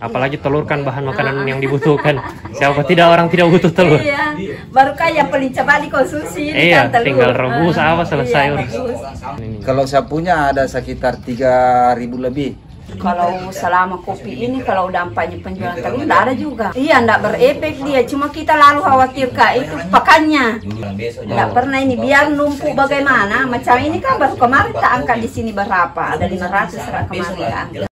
Apalagi telur kan bahan makanan yang dibutuhkan. Siapa tidak orang tidak butuh telur. Iya, baru kayak pelin balik konsumsi ini Iya, kan telur. tinggal rebus Ah, apa selesai iya. Kalau saya punya ada sekitar 3000 lebih. Kalau selama kopi ini kalau dampaknya penjualan telur tidak ada juga. Iya, tidak berefek dia. Cuma kita lalu khawatir kak itu pakannya. Tidak pernah ini biar numpuk bagaimana. Macam ini kan baru kemarin tak angkat di sini berapa? Ada 500 rak kemarin tak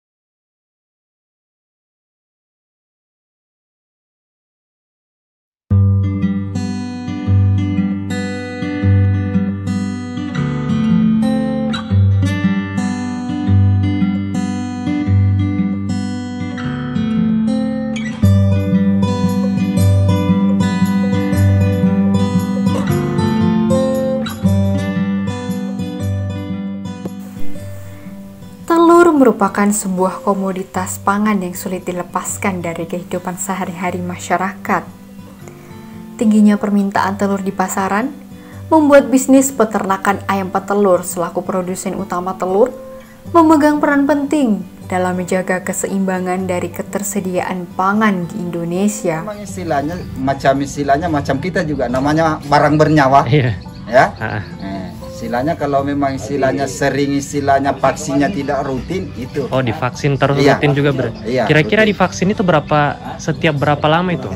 merupakan sebuah komoditas pangan yang sulit dilepaskan dari kehidupan sehari-hari masyarakat. Tingginya permintaan telur di pasaran membuat bisnis peternakan ayam petelur selaku produsen utama telur memegang peran penting dalam menjaga keseimbangan dari ketersediaan pangan di Indonesia. Memang istilahnya macam istilahnya macam kita juga namanya barang bernyawa Iya. ya. Ah, Eh, istilahnya kalau memang istilahnya sering istilahnya vaksinnya tidak rutin itu Oh, divaksin terus Iya. rutin juga ber. Iya, Kira-kira rutin. divaksin itu berapa setiap berapa lama itu?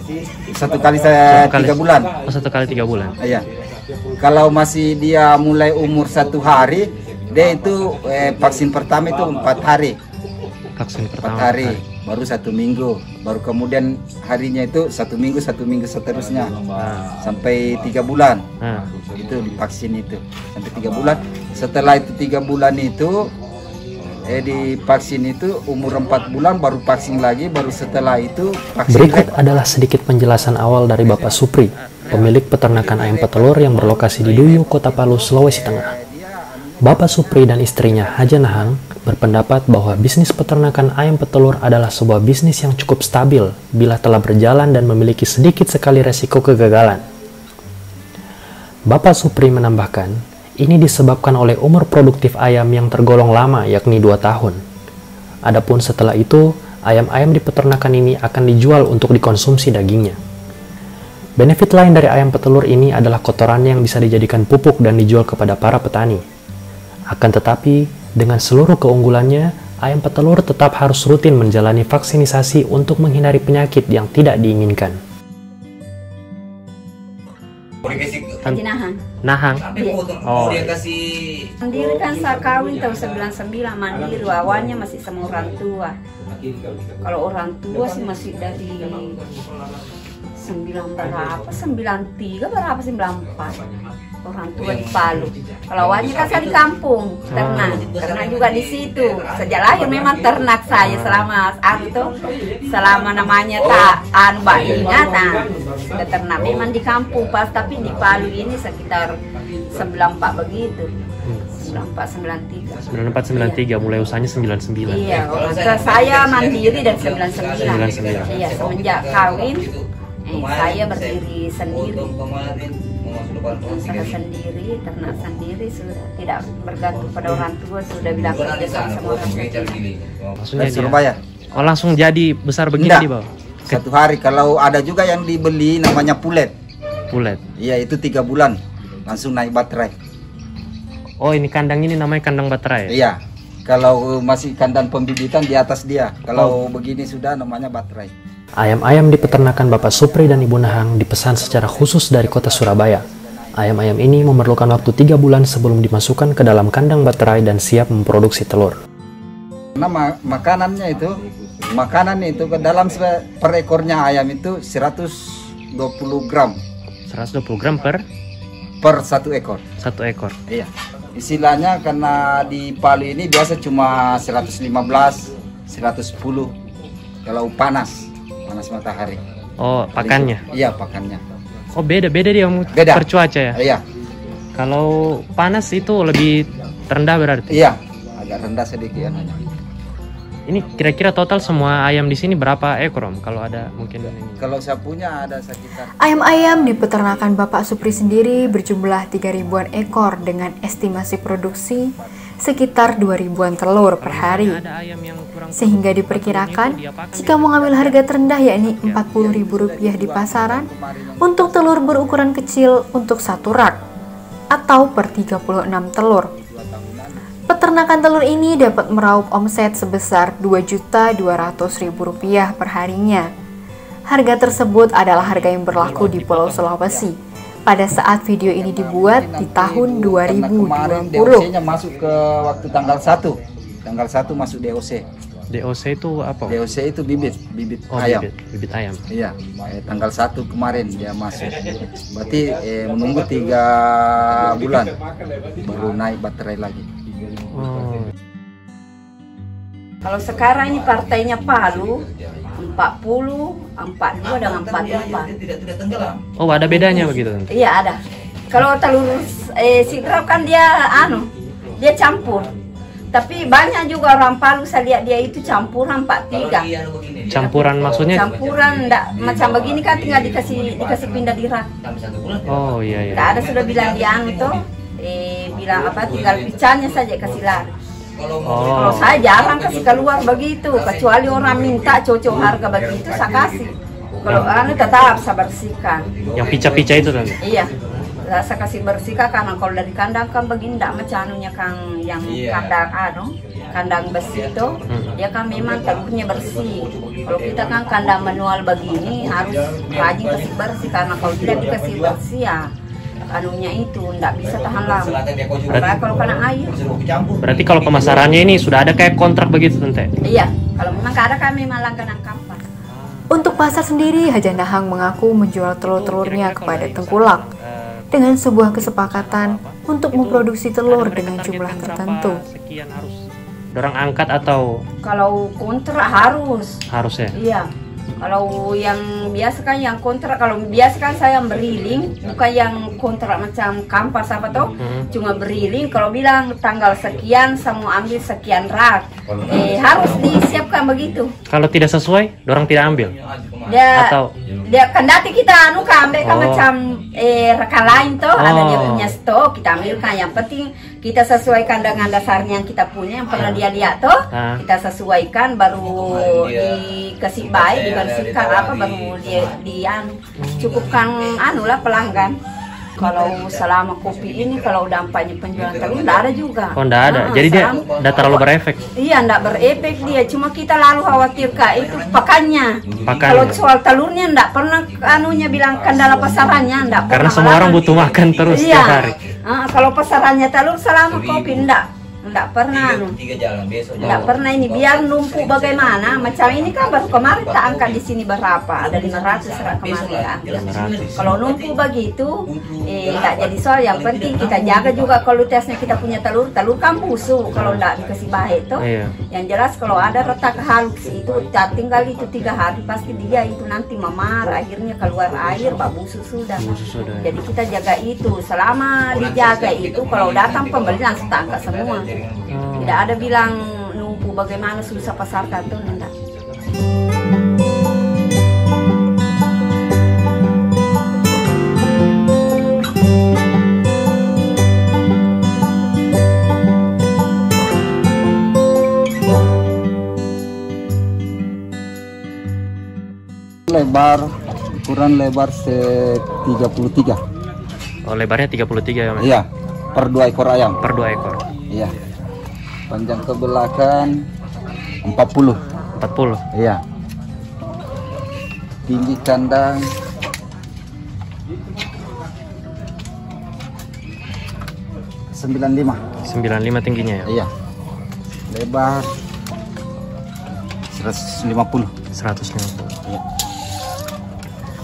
satu kali saya Satu kali- tiga bulan. Oh, satu kali tiga bulan. Iya. Kalau masih dia mulai umur satu hari, dia itu eh, vaksin pertama itu empat hari, Vaksin empat pertama. hari, baru satu minggu, baru kemudian harinya itu satu minggu satu minggu seterusnya sampai tiga bulan. Nah, Itu divaksin itu sampai tiga bulan. Setelah itu tiga bulan itu eh divaksin itu umur empat bulan baru vaksin lagi, baru setelah itu vaksin Berikut adalah sedikit penjelasan awal dari Bapak Supri, pemilik peternakan ayam petelur yang berlokasi di Duyu, Kota Palu, Sulawesi Tengah. Bapak Supri dan istrinya Haja Nahang berpendapat bahwa bisnis peternakan ayam petelur adalah sebuah bisnis yang cukup stabil bila telah berjalan dan memiliki sedikit sekali resiko kegagalan. Bapak Supri menambahkan, ini disebabkan oleh umur produktif ayam yang tergolong lama yakni 2 tahun. Adapun setelah itu, ayam-ayam di peternakan ini akan dijual untuk dikonsumsi dagingnya. Benefit lain dari ayam petelur ini adalah kotorannya yang bisa dijadikan pupuk dan dijual kepada para petani. Akan tetapi, dengan seluruh keunggulannya, ayam petelur tetap harus rutin menjalani vaksinisasi untuk menghindari penyakit yang tidak diinginkan. Jinahan. nahang. Oh, Mandiri kan saya kawin tahun 99 mandiri awalnya masih sama orang tua. Kalau orang tua sih masih dari sembilan berapa? Sembilan tiga berapa? Sembilan empat. Orang tua di Palu. Kalau awalnya kan saya di kampung ternak, ternak juga di situ. Sejak lahir memang ternak saya selama anu tuh, selama namanya tak anu mbak ingat, nah, sudah ternak memang di kampung pas tapi di Palu ini sekitar 94 begitu. 94 93. 9493 mulai usahanya 99. Iya, orang saya mandiri dan 99. 99. Iya, semenjak kawin eh, saya berdiri sendiri. Usaha sendiri, ternak sendiri sudah tidak bergantung pada orang tua sudah bilang kerja sama sama orang tua. Maksudnya dari dia Surabaya. Oh, langsung jadi besar begini di bawah. Satu hari kalau ada juga yang dibeli namanya pulet. Pulet. Iya itu tiga bulan langsung naik baterai. Oh, ini kandang ini namanya kandang baterai. Iya. Kalau masih kandang pembibitan di atas dia. Kalau begini sudah namanya baterai. Ayam-ayam di peternakan Bapak Supri dan Ibu Nahang dipesan secara khusus dari kota Surabaya. Ayam-ayam ini memerlukan waktu tiga bulan sebelum dimasukkan ke dalam kandang baterai dan siap memproduksi telur. Karena ma- makanannya itu, makanan itu ke dalam per ekornya ayam itu 120 gram 120 gram per per satu ekor. satu ekor. Iya. Istilahnya karena di Palu ini biasa cuma 115, 110 kalau panas, panas matahari. Oh, pakannya. Iya, pakannya. Oh, beda-beda dia. Beda. per cuaca ya. Iya, Kalau panas itu lebih rendah berarti. iya. Agak rendah sedikit anaknya. Ini kira-kira total semua ayam di sini berapa ekor Om? Kalau ada mungkin ini. Kalau saya punya ada sekitar Ayam-ayam di peternakan Bapak Supri sendiri berjumlah 3 ribuan ekor dengan estimasi produksi sekitar 2000-an telur per hari. Sehingga diperkirakan jika mengambil harga terendah yakni Rp40.000 di pasaran untuk telur berukuran kecil untuk satu rak atau per 36 telur. Peternakan telur ini dapat meraup omset sebesar Rp2.200.000 per harinya. Harga tersebut adalah harga yang berlaku di Pulau Sulawesi pada saat video ini dibuat di tahun Karena kemarin 2020. DOC-nya masuk ke waktu tanggal 1. Tanggal 1 masuk DOC. DOC itu apa? DOC itu bibit, bibit Oh, ayam. bibit, bibit ayam. Iya, eh, tanggal 1 kemarin dia masuk. Berarti eh, menunggu tiga bulan baru naik baterai lagi. Oh, Kalau sekarang ini partainya Palu 40, 42 dengan 44. oh ada bedanya begitu tante? Iya ada. Kalau telur eh, sidrap kan dia anu, dia campur. Tapi banyak juga orang Palu saya lihat dia itu campuran 43. Campuran maksudnya? Campuran enggak macam begini kan tinggal dikasih dikasih pindah di rak. Oh iya iya. Enggak ada sudah bilang dia anu tuh eh bilang apa tinggal picanya saja kasih lari. Kalau Oh, saya jarang kasih keluar begitu, kecuali orang minta cocok harga begitu saya kasih. Kalau anu tetap saya bersihkan. yang pica-pica itu tante? Iya, saya kasih bersihkan karena kalau dari kandang kan begini tidak macam anunya kang yang kandang anu, kandang besi itu, dia kan memang telurnya bersih. Kalau kita kan kandang manual begini harus rajin kasih bersih karena kalau tidak dikasih bersih ya anunya itu tidak bisa tahan lama. Karena kalau kena air, Berarti kalau pemasarannya ini sudah ada kayak kontrak begitu tante? iya. Kalau memang ada kan memang langganan kampas. Untuk pasar sendiri, Haja Nahang mengaku menjual telur-telurnya kepada Tengkulak Eh, dengan sebuah kesepakatan untuk memproduksi telur dengan jumlah tertentu. Sekian harus dorang angkat atau Kalau kontrak harus, harusnya? Iya. Kalau yang biasa kan yang kontrak, kalau biasa kan saya beriling, bukan yang kontrak macam kampas apa tuh, Hmm. cuma beriling. Kalau bilang tanggal sekian, saya mau ambil sekian rak, eh harus disiapkan begitu. Kalau tidak sesuai, dorang tidak ambil. Dia, Atau- dia kendati kita anu kan, ambil kan Oh. macam eh rekan lain tuh, ada dia Oh. punya stok, kita ambilkan. Yang penting kita sesuaikan dengan dasarnya yang kita punya, yang pernah dia lihat tuh, Ah. kita sesuaikan, baru dikasih baik, dibersihkan apa, baru dia di anu, cukupkan anu lah pelanggan. Kalau selama kopi ini, kalau dampaknya penjualan telur, tidak ada juga. Oh, enggak ada. Ah, Jadi dia enggak terlalu berefek. Iya, enggak berefek dia. Cuma kita lalu khawatir kak itu pakannya. Pakan. Kalau soal telurnya enggak pernah anunya bilang kendala pasarannya enggak pernah. Karena semua orang butuh makan terus iya. setiap hari. Ah, kalau pasarannya telur selama kopi enggak. Enggak pernah anu. Enggak pernah ini biar numpuk bagaimana. Macam ini kan baru kemarin tak angkat di sini berapa? Ada 500 rak kemarin kan. 500. Kalau numpuk begitu, eh enggak jadi soal. Yang penting kita jaga juga kualitasnya kita punya telur. Telur kan busuk kalau enggak dikasih baik tuh. Iya. Yang jelas kalau ada retak halus itu tak tinggal itu tiga hari pasti dia itu nanti memar akhirnya keluar air bak busuk sudah. Jadi kita jaga itu selama dijaga itu kalau datang pembeli langsung tak semua. Oh. Tidak ada bilang nunggu bagaimana susah pasar kartun enggak. Lebar ukuran lebar se 33. Oh, lebarnya 33 ya, Mas? Iya, per dua ekor ayam. Per dua ekor. Iya. Panjang ke belakang 40. 40. Iya. Tinggi kandang sembilan lima. 95 tingginya ya. Iya. Lebar 150. 150. Iya.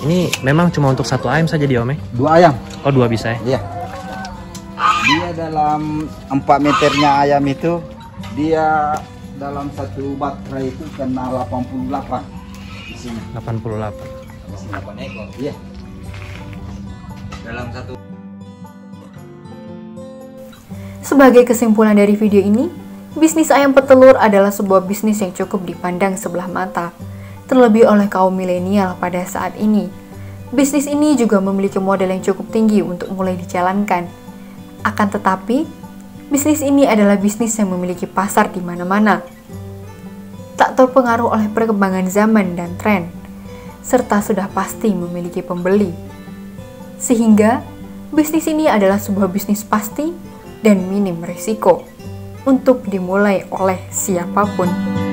Ini memang cuma untuk satu ayam saja dia, Om ya? Dua ayam. Oh, dua bisa ya? Iya. Dia dalam 4 meternya ayam itu dia dalam satu baterai itu kena 88 di sini. 88. Iya. Sebagai kesimpulan dari video ini, bisnis ayam petelur adalah sebuah bisnis yang cukup dipandang sebelah mata, terlebih oleh kaum milenial pada saat ini. Bisnis ini juga memiliki modal yang cukup tinggi untuk mulai dijalankan. Akan tetapi, Bisnis ini adalah bisnis yang memiliki pasar di mana-mana. Tak terpengaruh oleh perkembangan zaman dan tren, serta sudah pasti memiliki pembeli. Sehingga, bisnis ini adalah sebuah bisnis pasti dan minim risiko untuk dimulai oleh siapa pun.